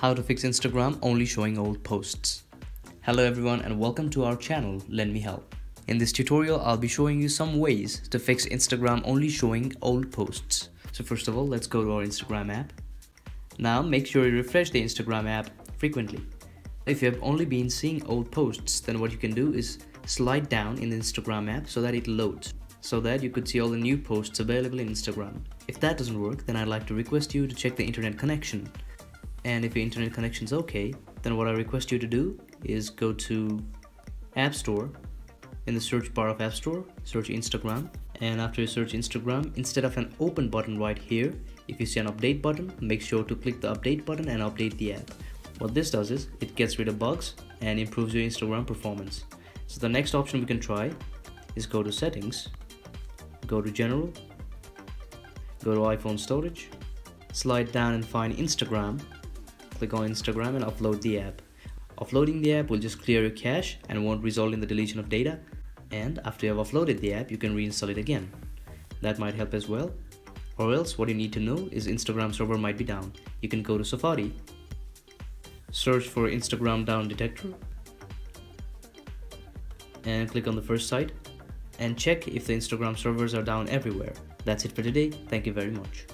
How to fix Instagram only showing old posts. Hello everyone and welcome to our channel Lemme Help. In this tutorial I'll be showing you some ways to fix Instagram only showing old posts. So first of all let's go to our Instagram app. Now make sure you refresh the Instagram app frequently. If you have only been seeing old posts then what you can do is slide down in the Instagram app so that it loads so that you could see all the new posts available in Instagram. If that doesn't work, then I'd like to request you to check the internet connection. And if your internet connection is okay, then what I request you to do is go to App Store. In the search bar of App Store, search Instagram. And after you search Instagram, instead of an open button right here, if you see an update button, make sure to click the update button and update the app. What this does is, it gets rid of bugs and improves your Instagram performance. So the next option we can try is go to settings go to general go to iphone storage slide down and find instagram click on instagram and offload the app. Offloading the app will just clear your cache and won't result in the deletion of data. And after you have offloaded the app you can reinstall it again. That might help as well. Or else what you need to know is instagram server might be down. You can go to safari. Search for instagram down detector. And click on the first site. And check if the Instagram servers are down everywhere. That's it for today. Thank you very much.